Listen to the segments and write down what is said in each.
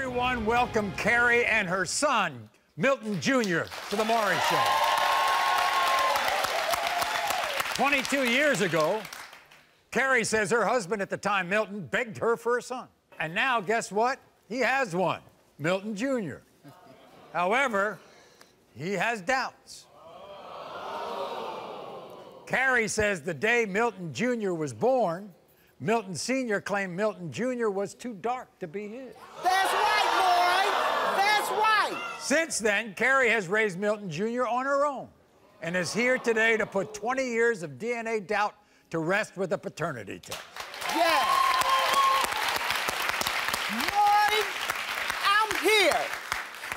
Everyone welcome Carrie and her son, Milton Jr., to the Maury Show. 22 years ago, Carrie says her husband at the time, Milton, begged her for a son. And now, guess what? He has one, Milton Jr. However, he has doubts. Carrie says the day Milton Jr. was born, Milton Sr. claimed Milton Jr. was too dark to be his. That's right, boy. That's right. Since then, Carrie has raised Milton Jr. on her own and is here today to put 20 years of DNA doubt to rest with a paternity test. Yeah. Boy, I'm here.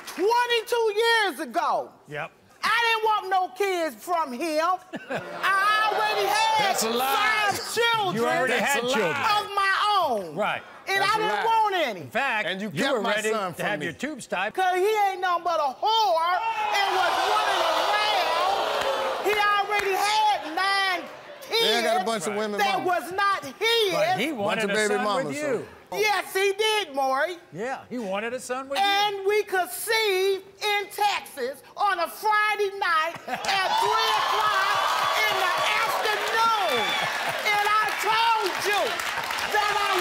22 years ago. Yep. I didn't want no kids from him. I already had That's a lie. five children You already had a children. of my own. Right. And That's I a didn't lie. want any. In fact, And you you kept were my ready son to have me. your tubes tied. Cause he ain't nothing but a whore and was running around. He already had nine kids. Yeah, I got a bunch of women that mamas. was not his. But he wanted of a baby son mamas, with so- you. Yes, he did, Maury. Yeah, he wanted a son with you. And we conceived in Texas on a Friday night at 3 o'clock in the afternoon. And I told you that I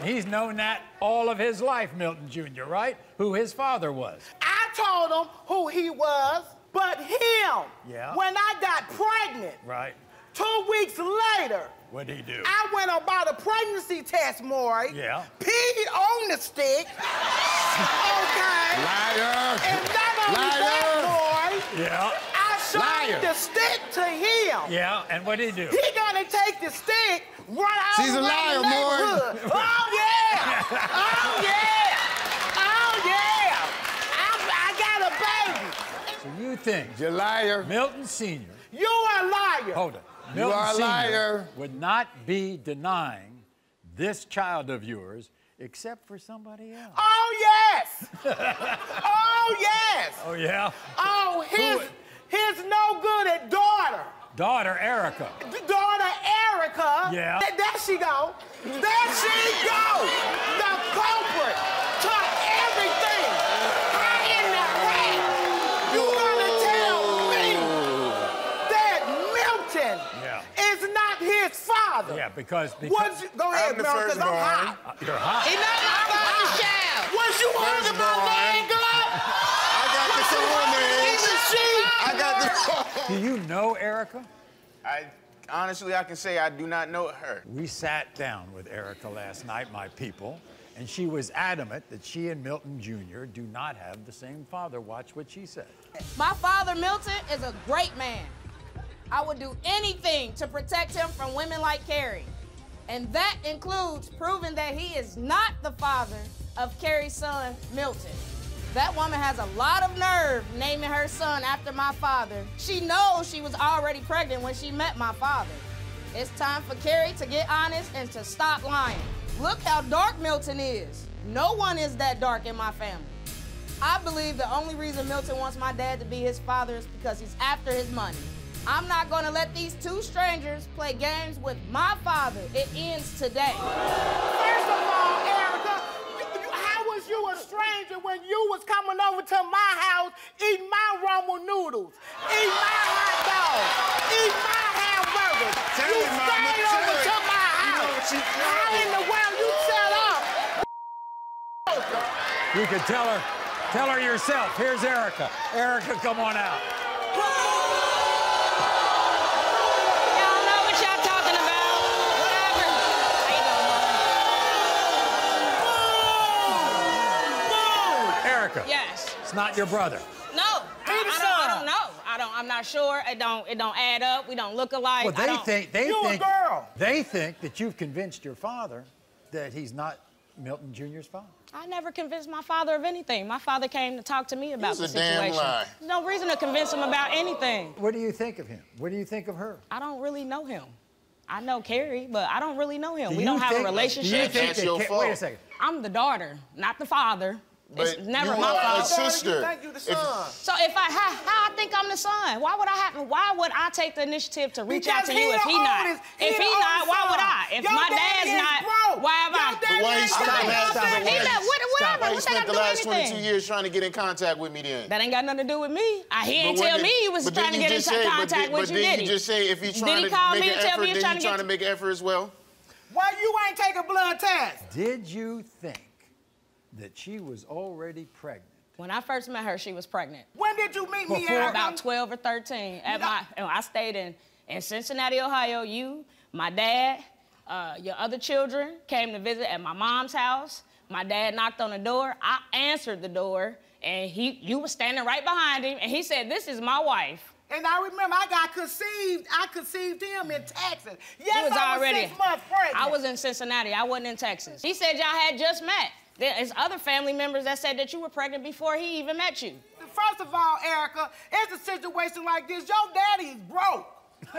And he's known that all of his life, Milton Jr., right? Who his father was. I told him who he was, but him. Yeah. When I got pregnant, Right. two weeks later, What'd he do? I went about a pregnancy test, Maury. Yeah. Peed on the stick. okay. Liar. And not only Liar. that, boy, Yeah. I showed Liar. the stick to him. Yeah, and what'd he do? He gonna take the stick, run out She's a around liar, the neighborhood. Oh yeah! Oh yeah! Oh yeah! I, I got a baby. So you think You're a liar. Milton Sr. You a liar. Hold it. You are a Sr. liar. would not be denying this child of yours except for somebody else. Oh yes! oh yes! Oh, yeah? Oh, his Who- his no good at daughter. Daughter Erica. daughter Erica. Yeah. Th- there she go. There she go. The culprit took everything. How in the heck you gonna tell me that Milton Yeah. is not his father? Yeah, because, because Was you, go ahead, I'm the Milton, 'cause I'm hot. uh, you're hot. He not my father, child. Was you hungry my Firstborn. man, girl? I got the Was you hungry cojones. the sheep? I got the. Do you know Erica? I honestly, I can say I do not know her. We sat down with Erica last night, my people, and she was adamant that she and Milton Jr. do not have the same father. Watch what she said. My father, Milton, is a great man. I would do anything to protect him from women like Carrie. And that includes proving that he is not the father of Carrie's son, Milton. That woman has a lot of nerve naming her son after my father. She knows she was already pregnant when she met my father. It's time for Carrie to get honest and to stop lying. Look how dark Milton is. No one is that dark in my family. I believe the only reason Milton wants my dad to be his father is because he's after his money. I'm not going to let these two strangers play games with my father. It ends today. A stranger when you was coming over to my house, eating my ramen noodles, eating my hot dogs, eating my hamburgers? Tell you me, stayed tell over me. to my You know house. what how in the world you set up? You could tell her, tell her yourself. Here's Erica. Erica, come on out. Doing, Erica. Yes. It's not your brother. No. I, I, don't, I don't know. I don't. I'm not sure. It don't. It don't add up. We don't look alike. Well, I they don't- think they You a think girl. they think that you've convinced your father that he's not Milton Jr.'s father. I never convinced my father of anything. My father came to talk to me about It's the a damn situation. lie. There's no reason to convince him about anything. What do you think of him? What do you think of her? I don't really know him. I know Carrie, but I don't really know him. Do we don't have think- a Do you relationship. think That's that your Ca- fault. Wait a second. I'm the daughter, not the father. It's But never you my are a fault. sister. You think you the If- son. So if I how, how I think I'm the son, why would I have why would I take the initiative to reach out to you if he not? oldest- if he not, oldest why would. I? If Your my daddy dad's not, broke. why am I? Your why he ain't stopped got that? Stop. He not, what, Why whatever. you What that spent got the to do last with 22 anything? years trying to get in contact with me then? That ain't got nothing to do with me. I, he ain't But tell me did- he was trying to get in just say- but contact then- with but you, then did you just say if he's trying to make an effort, me he then trying trying to make an effort as well? Why you ain't take a blood test? Did you think that she was already pregnant? When I first met her, she was pregnant. When did you meet me, Before- About 12 or 13. At my, and I stayed in, in Cincinnati, Ohio. You, my dad, uh, your other children came to visit at my mom's house. My dad knocked on the door. I answered the door, and he, you were standing right behind him, and he said, "This is my wife." And I remember I got conceived. I conceived him in Texas. Yes, was I was already. six months pregnant. I was in Cincinnati. I wasn't in Texas. He said y'all had just met. There's other family members that said that you were pregnant before he even met you. First of all, Erica, it's a situation like this. Your daddy is broke.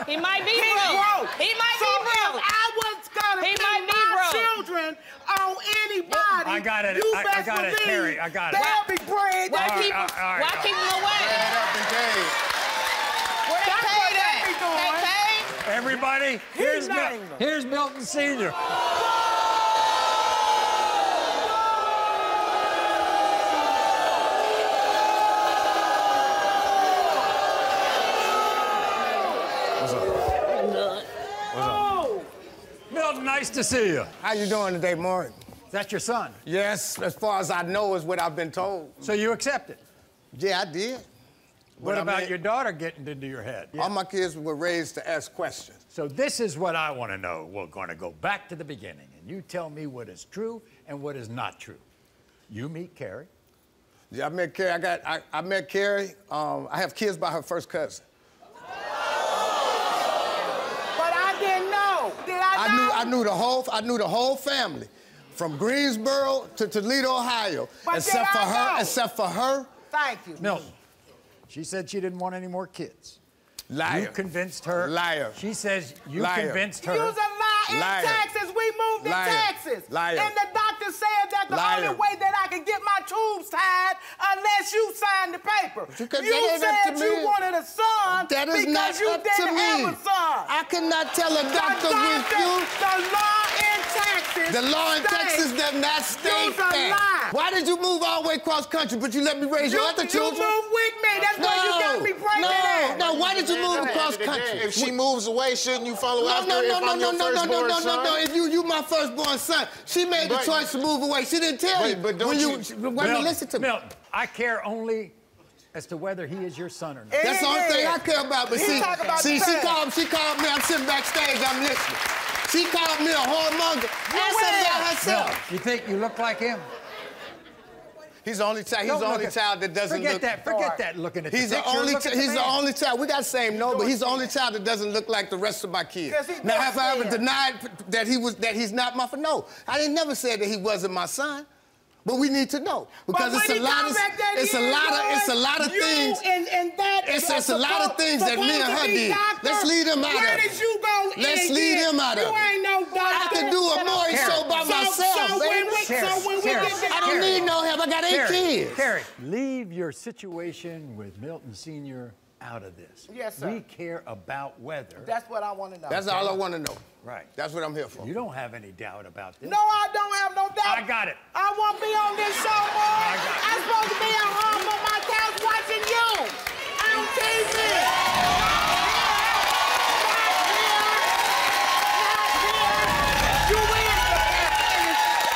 He might be He's broke. broke. He might so be if. I was gonna He put might be my broke. children on anybody, I got it. You I- I best got it, believe I got it. They'll be praying. Why All right, keep, all right, all right, why all keep him away? Head up and cave. Where they paid at? They paid? Everybody, here's, Mil- here's Milton Sr. nice to see you. How you doing today, Mark? Is that your son? Yes, as far as I know is what I've been told. So you accept it. Yeah, I did. What But I about mean- your daughter getting into your head? All my kids were raised to ask questions. So this is what I want to know. We're going to go back to the beginning, and you tell me what is true and what is not true. You meet Carrie. Yeah, I met Carrie. I got. I, I met Carrie. Um, I have kids by her first cousin. but I didn't know. Did I, I knew. I knew the whole. I knew the whole family, from Greensboro to Toledo, Ohio, But except did for I her. know? Except for her. Thank you. Milton. She said she didn't want any more kids. Liar. You convinced her. Liar. She says you Liar. convinced You her. was a lie in Liar. Texas. We moved to Liar. Texas. Liar. And the doctor said that the Liar. only way that I could get my tubes tied unless you signed the paper. You You that ain't up said to you wanted a son That is because not you up didn't to me. have a son. I cannot tell a the doctor with doctor- you. The law in Texas. The law in states Texas does not state you's a that. lie. Why did you move all the way across country, but you let me raise You, your other you children? moved with me. That's why you got me pregnant. no, at. no. Why did you move the across end of the day, country? If she moves away, shouldn't you follow no, after no, if no, no, I'm no, no, no, no, no, no, no. If you, you my firstborn son, she made the choice to move away. She didn't tell But- you. but don't when you, you- wait a listen to me. Milton, I care only as to whether he is your son or not. That's the only thing. I care about. But He see, about see, she past. called. She called me. I'm sitting backstage. I'm listening. She called me a whoremonger. Ask her about herself. Milton, you think you look like him? He's the only child. He's Don't the look only at- child that doesn't forget look. that. Forget that. Looking at He's the the picture, only. look Ch- at the he's the man. only child. We got the same no, but he's the only child that doesn't look like the rest of my kids. Now, have I ever does say it. denied that he was that he's not my? No, I didn't never said that he wasn't my son. But we need to know because it's a lot of it's a lot of it's a lot of things. And, and that It's- are it's a lot of things that me and her did. doctor. Let's leave them out Where of it. did you go? Let's and leave them out of You it. ain't no doctor. I can do a Maury Carrie. show by So- myself, so when we- so when we get I don't need no help. I got eight Carrie, kids. Carrie, leave your situation with Milton Sr. out of this. Yes, sir. We care about weather. That's what I want to know. That's all I want to know. Right. That's what I'm here for. You don't have any doubt about this. No, I don't have no doubt. I got it. I won't be on this show, boy. I got it. I'm supposed to be at home on my couch watching you on TV. You win.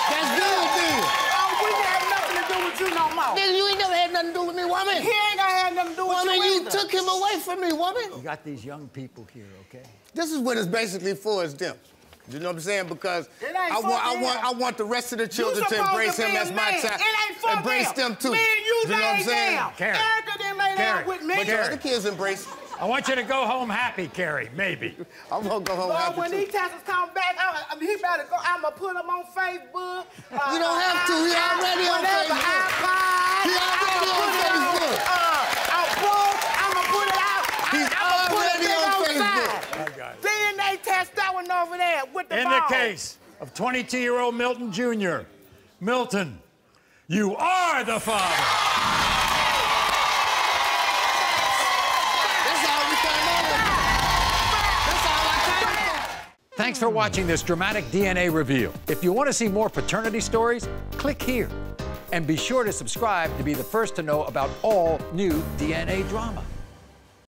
That's good, then. Oh, we ain't have nothing to do with you no more. Then you ain't never had nothing to do with me, woman. He ain't gonna have nothing to do with Woman, you you either. took him me, woman. You got these young people here, okay? This is what it's basically for, is them. You know what I'm saying? Because I want, I want, I want the rest of the children to embrace be him a as my child. It ain't for Embrace them, too. Me and you, you know what I'm saying? down. Carrie. Erica didn't lay Carrie. down with me. But the Carrie. other kids embrace. I want you to go home happy, Carrie. Maybe. I'm gonna go home Lord, happy when too. these taxes come back, I, I mean, he better go. I'ma put them on Facebook. Uh, You don't have to. He already on whatever, Facebook. iPod. He already I'ma on put it Facebook. Uh, on book. I'ma put it out. He's I'ma put it already big on Facebook. side. I got it. DNA test that one over there with the In the case of 22 year old Milton Jr., Milton, You are the father. That's all we came on with. That's all I came on. Thanks for watching this dramatic DNA reveal. If you want to see more paternity stories, click here. And be sure to subscribe to be the first to know about all new DNA drama.